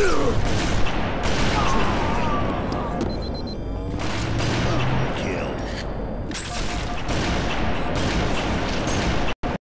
Ugh!